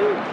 Ooh.